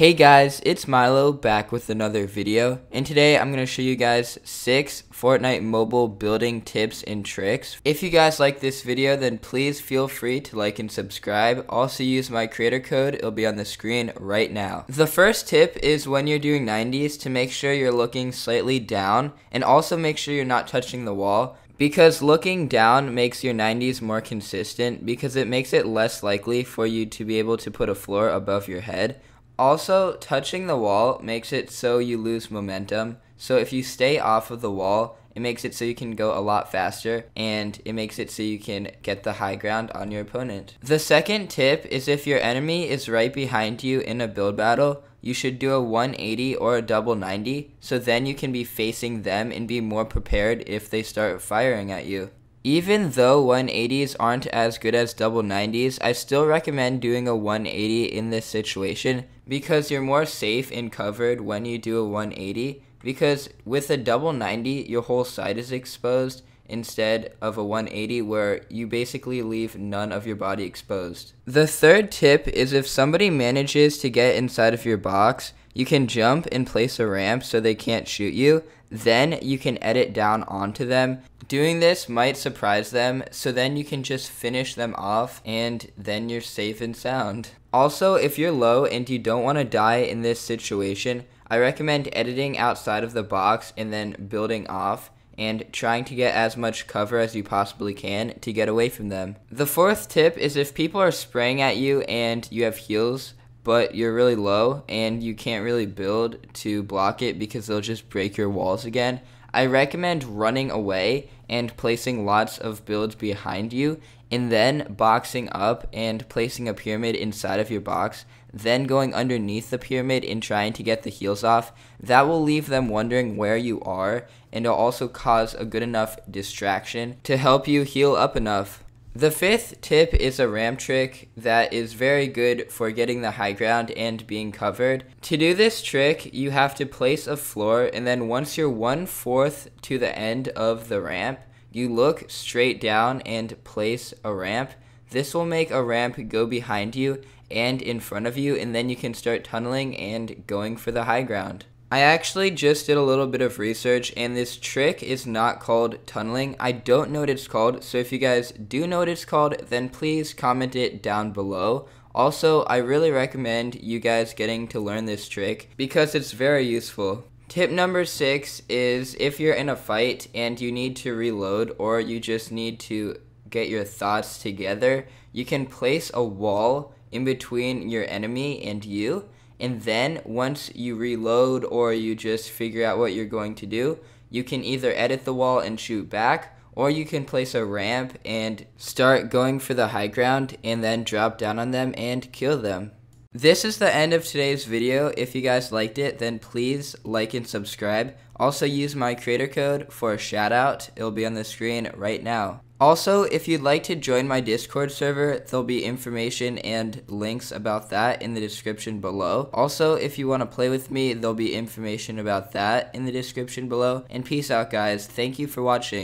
Hey guys, it's Milo back with another video, and today I'm going to show you guys 6 Fortnite mobile building tips and tricks. If you guys like this video, then please feel free to like and subscribe. Also use my creator code, it'll be on the screen right now. The first tip is when you're doing 90s to make sure you're looking slightly down, and also make sure you're not touching the wall. Because looking down makes your 90s more consistent because it makes it less likely for you to be able to put a floor above your head. Also, touching the wall makes it so you lose momentum. So if you stay off of the wall, it makes it so you can go a lot faster and it makes it so you can get the high ground on your opponent. The second tip is if your enemy is right behind you in a build battle, you should do a 180 or a double 90 so then you can be facing them and be more prepared if they start firing at you. Even though 180s aren't as good as double 90s, I still recommend doing a 180 in this situation because you're more safe and covered when you do a 180 because with a double 90 your whole side is exposed instead of a 180 where you basically leave none of your body exposed. The third tip is if somebody manages to get inside of your box, you can jump and place a ramp so they can't shoot you. Then you can edit down onto them. Doing this might surprise them, so then you can just finish them off and then you're safe and sound. Also, if you're low and you don't want to die in this situation, I recommend editing outside of the box and then building off and trying to get as much cover as you possibly can to get away from them. The fourth tip is if people are spraying at you and you have heals, but you're really low and you can't really build to block it because they'll just break your walls again, I recommend running away and placing lots of builds behind you and then boxing up and placing a pyramid inside of your box, then going underneath the pyramid and trying to get the heals off. That will leave them wondering where you are and it'll also cause a good enough distraction to help you heal up enough. The fifth tip is a ramp trick that is very good for getting the high ground and being covered. To do this trick, you have to place a floor and then once you're one fourth to the end of the ramp, you look straight down and place a ramp. This will make a ramp go behind you and in front of you and then you can start tunneling and going for the high ground. I actually just did a little bit of research and this trick is not called tunneling. I don't know what it's called, so if you guys do know what it's called, then please comment it down below. Also, I really recommend you guys getting to learn this trick because it's very useful. Tip number six is if you're in a fight and you need to reload or you just need to get your thoughts together, you can place a wall in between your enemy and you and then once you reload or you just figure out what you're going to do, you can either edit the wall and shoot back, or you can place a ramp and start going for the high ground and then drop down on them and kill them. This is the end of today's video. If you guys liked it, then please like and subscribe. Also use my creator code for a shout out. It'll be on the screen right now. Also, if you'd like to join my Discord server, there'll be information and links about that in the description below. Also, if you want to play with me, there'll be information about that in the description below. And peace out, guys. Thank you for watching.